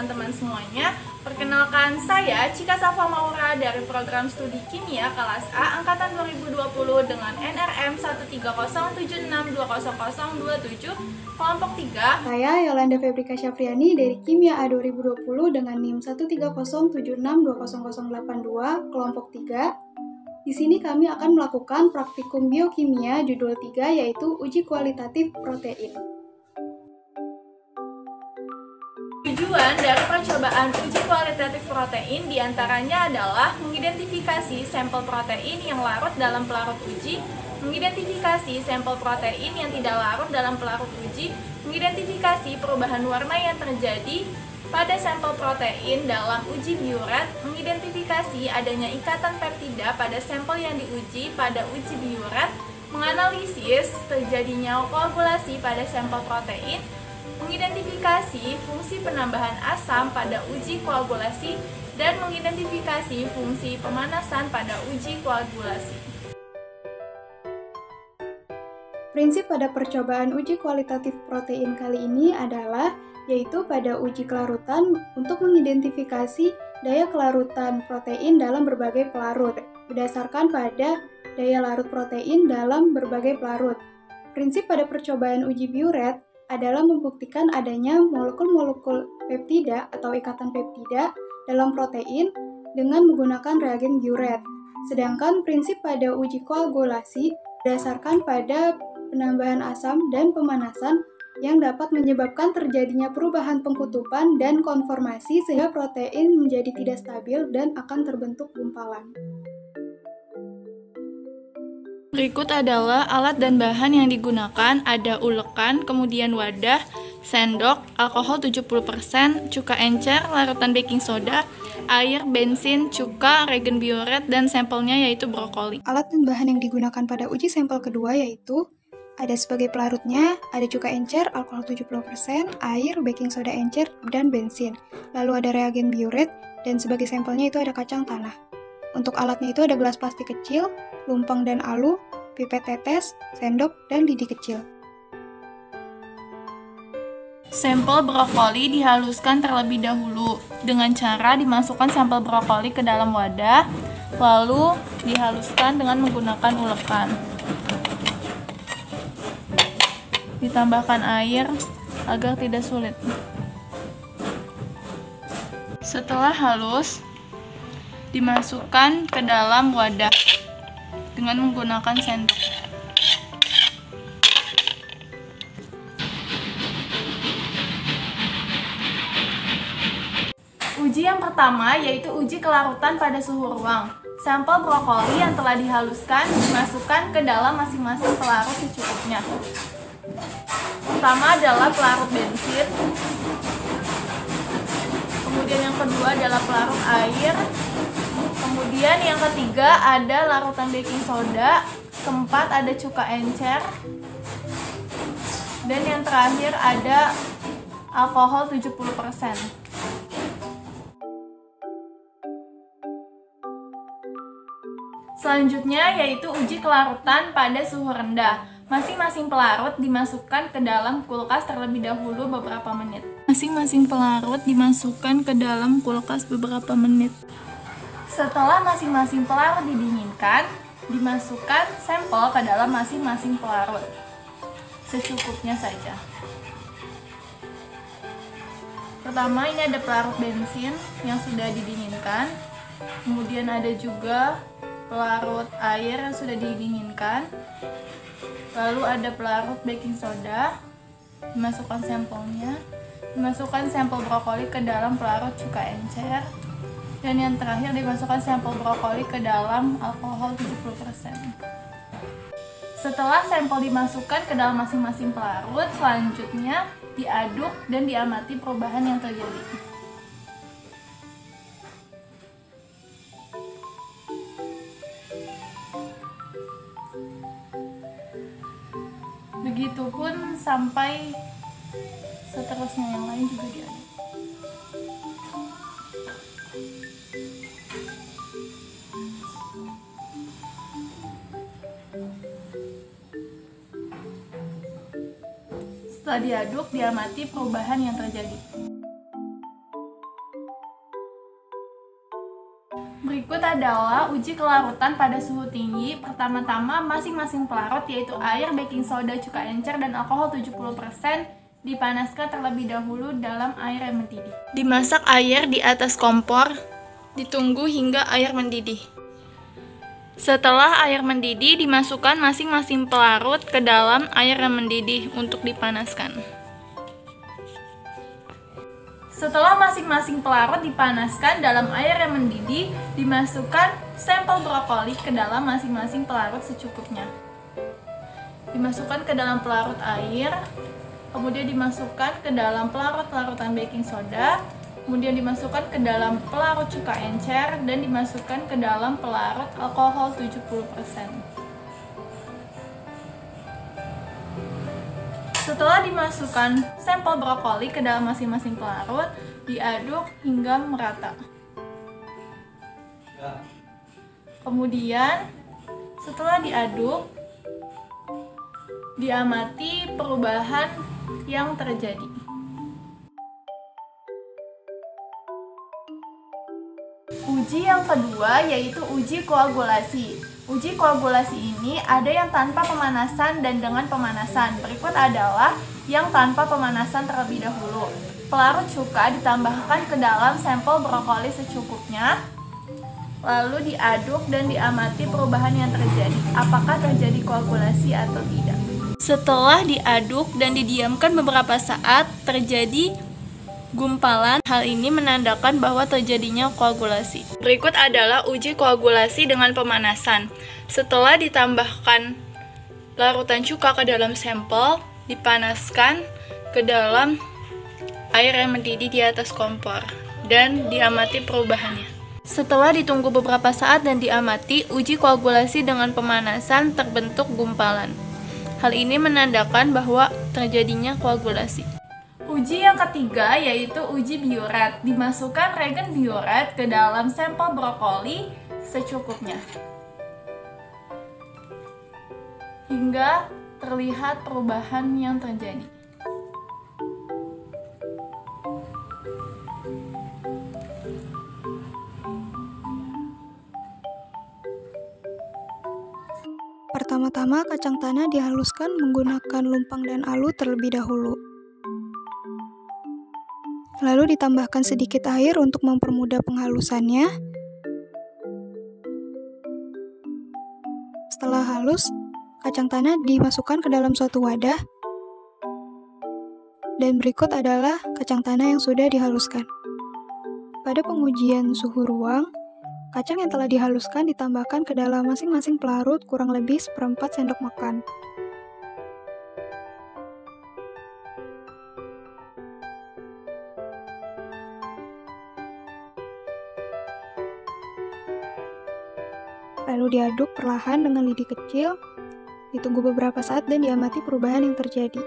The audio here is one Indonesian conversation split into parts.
teman-teman semuanya. Perkenalkan saya Cika Safa Maura dari program studi kimia kelas A angkatan 2020 dengan NRM 13076200027 kelompok 3. Saya Yolanda Febrika Syafriani dari Kimia A 2020 dengan NIM 13076200082 kelompok 3. Di sini kami akan melakukan praktikum biokimia judul 3 yaitu uji kualitatif protein. Tujuan dari percobaan uji kualitatif protein di antaranya adalah mengidentifikasi sampel protein yang larut dalam pelarut uji, mengidentifikasi sampel protein yang tidak larut dalam pelarut uji, mengidentifikasi perubahan warna yang terjadi pada sampel protein dalam uji biuret, mengidentifikasi adanya ikatan peptida pada sampel yang diuji pada uji biuret, menganalisis terjadinya koagulasi pada sampel protein, mengidentifikasi fungsi penambahan asam pada uji koagulasi dan mengidentifikasi fungsi pemanasan pada uji koagulasi. Prinsip pada percobaan uji kualitatif protein kali ini adalah yaitu pada uji kelarutan untuk mengidentifikasi daya kelarutan protein dalam berbagai pelarut berdasarkan pada daya larut protein dalam berbagai pelarut. Prinsip pada percobaan uji biuret adalah membuktikan adanya molekul-molekul peptida atau ikatan peptida dalam protein dengan menggunakan reagen biuret. Sedangkan prinsip pada uji koagulasi berdasarkan pada penambahan asam dan pemanasan yang dapat menyebabkan terjadinya perubahan pengkutupan dan konformasi sehingga protein menjadi tidak stabil dan akan terbentuk gumpalan. Berikut adalah alat dan bahan yang digunakan, ada ulekan, kemudian wadah, sendok, alkohol 70%, cuka encer, larutan baking soda, air, bensin, cuka, regen bioret, dan sampelnya yaitu brokoli. Alat dan bahan yang digunakan pada uji sampel kedua yaitu ada sebagai pelarutnya, ada cuka encer, alkohol 70%, air, baking soda encer, dan bensin. Lalu ada reagen bioret, dan sebagai sampelnya itu ada kacang tanah. Untuk alatnya itu ada gelas plastik kecil, lumpang dan alu, pipet tetes, sendok, dan lidi kecil. Sampel brokoli dihaluskan terlebih dahulu dengan cara dimasukkan sampel brokoli ke dalam wadah, lalu dihaluskan dengan menggunakan ulekan. Ditambahkan air agar tidak sulit. Setelah halus, dimasukkan ke dalam wadah dengan menggunakan sendok. Uji yang pertama yaitu uji kelarutan pada suhu ruang. Sampel brokoli yang telah dihaluskan dimasukkan ke dalam masing-masing pelarut secukupnya. Pertama adalah pelarut bensin, kemudian yang kedua adalah pelarut air, kemudian yang ketiga ada larutan baking soda, keempat ada cuka encer, dan yang terakhir ada alkohol 70%. Selanjutnya yaitu uji kelarutan pada suhu rendah. Masing-masing pelarut dimasukkan ke dalam kulkas terlebih dahulu beberapa menit. Masing-masing pelarut dimasukkan ke dalam kulkas beberapa menit. Setelah masing-masing pelarut didinginkan, dimasukkan sampel ke dalam masing-masing pelarut. Secukupnya saja. Pertama ini ada pelarut bensin yang sudah didinginkan. Kemudian ada juga pelarut air yang sudah didinginkan lalu ada pelarut baking soda dimasukkan sampelnya dimasukkan sampel brokoli ke dalam pelarut cuka encer dan yang terakhir dimasukkan sampel brokoli ke dalam alkohol 70% setelah sampel dimasukkan ke dalam masing-masing pelarut selanjutnya diaduk dan diamati perubahan yang terjadi Begitupun sampai seterusnya yang lain juga diaduk. Setelah diaduk, diamati perubahan yang terjadi. Berikut adalah uji kelarutan pada suhu tinggi. Pertama-tama, masing-masing pelarut yaitu air, baking soda, cuka encer, dan alkohol 70% dipanaskan terlebih dahulu dalam air yang mendidih. Dimasak air di atas kompor, ditunggu hingga air mendidih. Setelah air mendidih, dimasukkan masing-masing pelarut ke dalam air yang mendidih untuk dipanaskan. Setelah masing-masing pelarut dipanaskan dalam air yang mendidih, dimasukkan sampel brokoli ke dalam masing-masing pelarut secukupnya. Dimasukkan ke dalam pelarut air, kemudian dimasukkan ke dalam pelarut larutan baking soda, kemudian dimasukkan ke dalam pelarut cuka encer, dan dimasukkan ke dalam pelarut alkohol 70%. Setelah dimasukkan sampel brokoli ke dalam masing-masing pelarut, diaduk hingga merata. Kemudian, setelah diaduk, diamati perubahan yang terjadi. Uji yang kedua yaitu uji koagulasi. Uji koagulasi ini ada yang tanpa pemanasan dan dengan pemanasan. Berikut adalah yang tanpa pemanasan terlebih dahulu. Pelarut cuka ditambahkan ke dalam sampel brokoli secukupnya, lalu diaduk dan diamati perubahan yang terjadi. Apakah terjadi koagulasi atau tidak? Setelah diaduk dan didiamkan beberapa saat, terjadi gumpalan. Hal ini menandakan bahwa terjadinya koagulasi. Berikut adalah uji koagulasi dengan pemanasan. Setelah ditambahkan larutan cuka ke dalam sampel, dipanaskan ke dalam air yang mendidih di atas kompor dan diamati perubahannya. Setelah ditunggu beberapa saat dan diamati, uji koagulasi dengan pemanasan terbentuk gumpalan. Hal ini menandakan bahwa terjadinya koagulasi. Uji yang ketiga yaitu uji bioret. Dimasukkan regen bioret ke dalam sampel brokoli secukupnya. Hingga terlihat perubahan yang terjadi. Pertama-tama kacang tanah dihaluskan menggunakan lumpang dan alu terlebih dahulu. Lalu ditambahkan sedikit air untuk mempermudah penghalusannya. Setelah halus, kacang tanah dimasukkan ke dalam suatu wadah. Dan berikut adalah kacang tanah yang sudah dihaluskan. Pada pengujian suhu ruang, kacang yang telah dihaluskan ditambahkan ke dalam masing-masing pelarut kurang lebih seperempat sendok makan. Diaduk perlahan dengan lidi kecil, ditunggu beberapa saat dan diamati perubahan yang terjadi.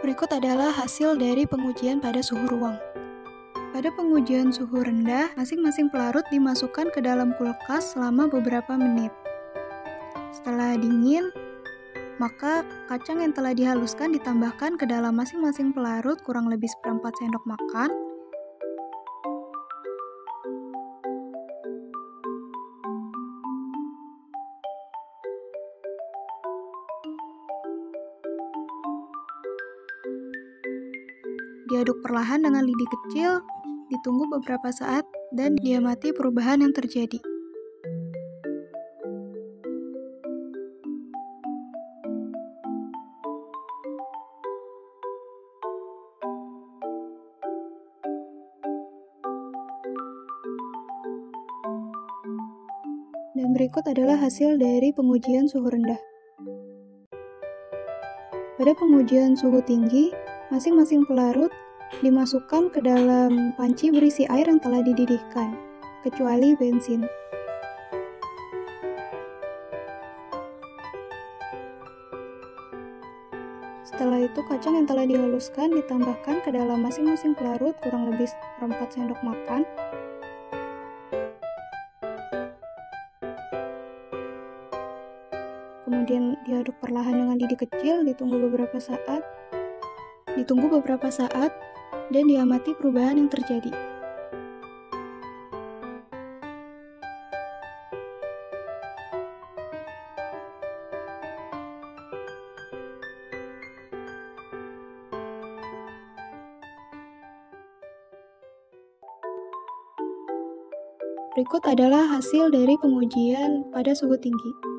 Berikut adalah hasil dari pengujian pada suhu ruang. Pada pengujian suhu rendah, masing-masing pelarut dimasukkan ke dalam kulkas selama beberapa menit. Setelah dingin, maka kacang yang telah dihaluskan ditambahkan ke dalam masing-masing pelarut kurang lebih seperempat sendok makan. Diaduk perlahan dengan lidi kecil ditunggu beberapa saat, dan diamati perubahan yang terjadi. Dan berikut adalah hasil dari pengujian suhu rendah. Pada pengujian suhu tinggi, masing-masing pelarut dimasukkan ke dalam panci berisi air yang telah dididihkan, kecuali bensin. Setelah itu kacang yang telah dihaluskan ditambahkan ke dalam masing-masing pelarut kurang lebih seperempat sendok makan. Kemudian diaduk perlahan dengan lidi kecil, ditunggu beberapa saat. Ditunggu beberapa saat dan diamati perubahan yang terjadi. Berikut adalah hasil dari pengujian pada suhu tinggi.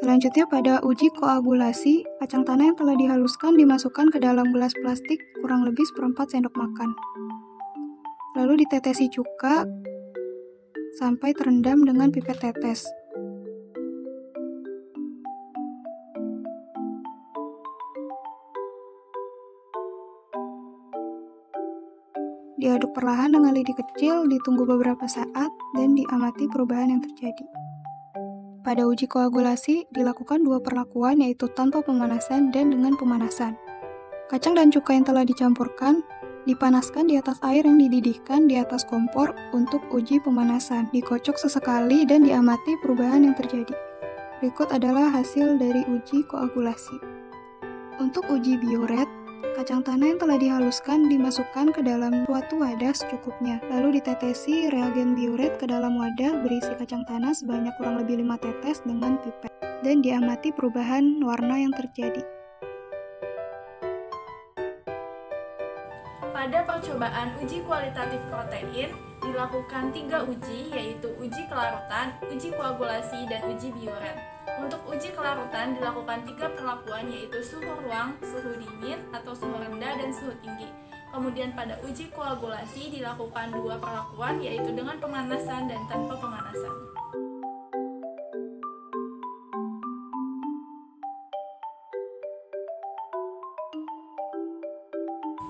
Selanjutnya pada uji koagulasi, kacang tanah yang telah dihaluskan dimasukkan ke dalam gelas plastik kurang lebih seperempat sendok makan. Lalu ditetesi cuka sampai terendam dengan pipet tetes. Diaduk perlahan dengan lidi kecil, ditunggu beberapa saat, dan diamati perubahan yang terjadi. Pada uji koagulasi, dilakukan dua perlakuan yaitu tanpa pemanasan dan dengan pemanasan. Kacang dan cuka yang telah dicampurkan dipanaskan di atas air yang dididihkan di atas kompor untuk uji pemanasan. Dikocok sesekali dan diamati perubahan yang terjadi. Berikut adalah hasil dari uji koagulasi. Untuk uji bioret, Kacang tanah yang telah dihaluskan dimasukkan ke dalam suatu wadah secukupnya, lalu ditetesi reagen biuret ke dalam wadah berisi kacang tanah sebanyak kurang lebih 5 tetes dengan pipet, dan diamati perubahan warna yang terjadi. Pada percobaan uji kualitatif protein, dilakukan tiga uji, yaitu uji kelarutan, uji koagulasi, dan uji bioret. Untuk uji kelarutan dilakukan tiga perlakuan yaitu suhu ruang, suhu dingin atau suhu rendah dan suhu tinggi. Kemudian pada uji koagulasi dilakukan dua perlakuan yaitu dengan pemanasan dan tanpa pemanasan.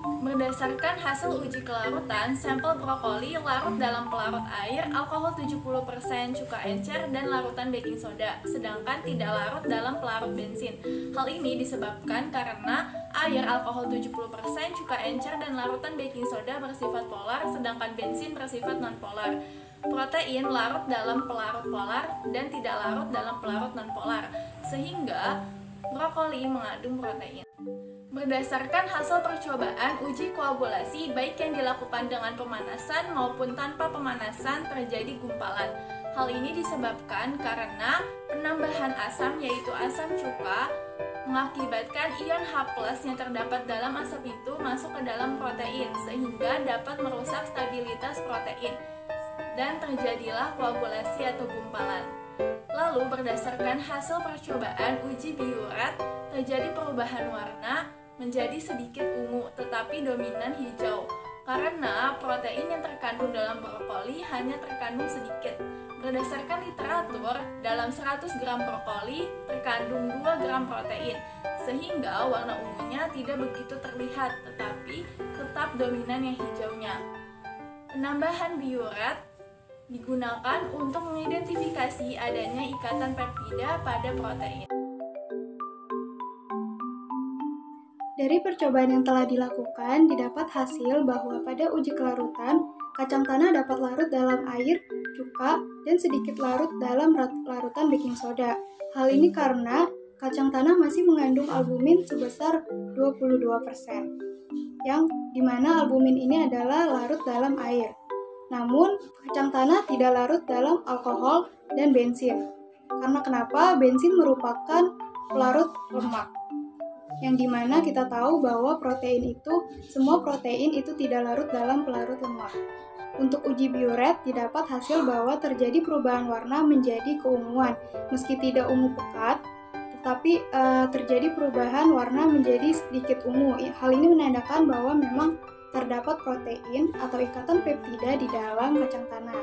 Berdasarkan hasil uji kelarutan, sampel brokoli larut dalam pelarut air, alkohol 70%, cuka encer, dan larutan baking soda, sedangkan tidak larut dalam pelarut bensin. Hal ini disebabkan karena air alkohol 70%, cuka encer, dan larutan baking soda bersifat polar, sedangkan bensin bersifat nonpolar. Protein larut dalam pelarut polar dan tidak larut dalam pelarut nonpolar, sehingga brokoli mengandung protein. Berdasarkan hasil percobaan uji koagulasi baik yang dilakukan dengan pemanasan maupun tanpa pemanasan terjadi gumpalan. Hal ini disebabkan karena penambahan asam yaitu asam cuka mengakibatkan ion H+ yang terdapat dalam asam itu masuk ke dalam protein sehingga dapat merusak stabilitas protein dan terjadilah koagulasi atau gumpalan. Lalu berdasarkan hasil percobaan uji biuret terjadi perubahan warna menjadi sedikit ungu tetapi dominan hijau karena protein yang terkandung dalam brokoli hanya terkandung sedikit. Berdasarkan literatur, dalam 100 gram brokoli terkandung 2 gram protein, sehingga warna ungunya tidak begitu terlihat, tetapi tetap dominan yang hijaunya. Penambahan bioret digunakan untuk mengidentifikasi adanya ikatan peptida pada protein. Dari percobaan yang telah dilakukan, didapat hasil bahwa pada uji kelarutan, kacang tanah dapat larut dalam air, cuka, dan sedikit larut dalam larutan baking soda. Hal ini karena kacang tanah masih mengandung albumin sebesar 22%, yang di mana albumin ini adalah larut dalam air. Namun, kacang tanah tidak larut dalam alkohol dan bensin. Karena kenapa? Bensin merupakan pelarut lemak yang di mana kita tahu bahwa protein itu, semua protein itu tidak larut dalam pelarut lemak. Untuk uji bioret didapat hasil bahwa terjadi perubahan warna menjadi keunguan, meski tidak ungu pekat, tetapi e, terjadi perubahan warna menjadi sedikit ungu. Hal ini menandakan bahwa memang terdapat protein atau ikatan peptida di dalam kacang tanah.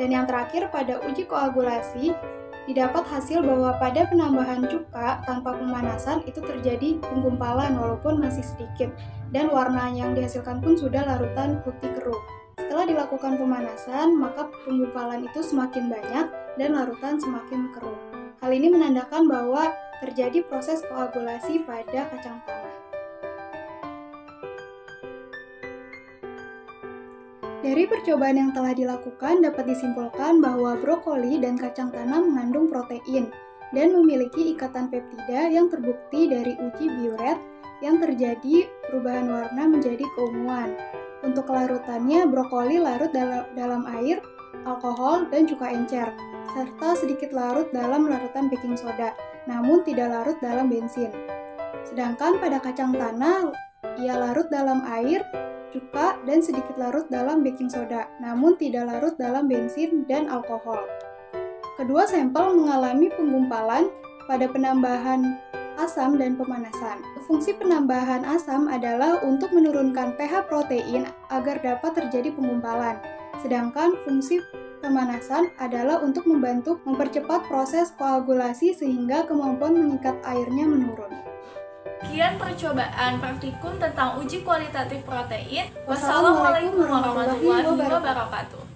Dan yang terakhir pada uji koagulasi, didapat hasil bahwa pada penambahan cuka tanpa pemanasan itu terjadi penggumpalan walaupun masih sedikit dan warna yang dihasilkan pun sudah larutan putih keruh. Setelah dilakukan pemanasan, maka penggumpalan itu semakin banyak dan larutan semakin keruh. Hal ini menandakan bahwa terjadi proses koagulasi pada kacang tanah. Dari percobaan yang telah dilakukan dapat disimpulkan bahwa brokoli dan kacang tanah mengandung protein dan memiliki ikatan peptida yang terbukti dari uji bioret yang terjadi perubahan warna menjadi keunguan. Untuk kelarutannya, brokoli larut dalam, air, alkohol, dan cuka encer, serta sedikit larut dalam larutan baking soda, namun tidak larut dalam bensin. Sedangkan pada kacang tanah, ia larut dalam air, cuka, dan sedikit larut dalam baking soda, namun tidak larut dalam bensin dan alkohol. Kedua sampel mengalami penggumpalan pada penambahan asam dan pemanasan. Fungsi penambahan asam adalah untuk menurunkan pH protein agar dapat terjadi penggumpalan. Sedangkan fungsi pemanasan adalah untuk membantu mempercepat proses koagulasi sehingga kemampuan mengikat airnya menurun. Sekian percobaan praktikum tentang uji kualitatif protein. Wassalamualaikum warahmatullahi wabarakatuh.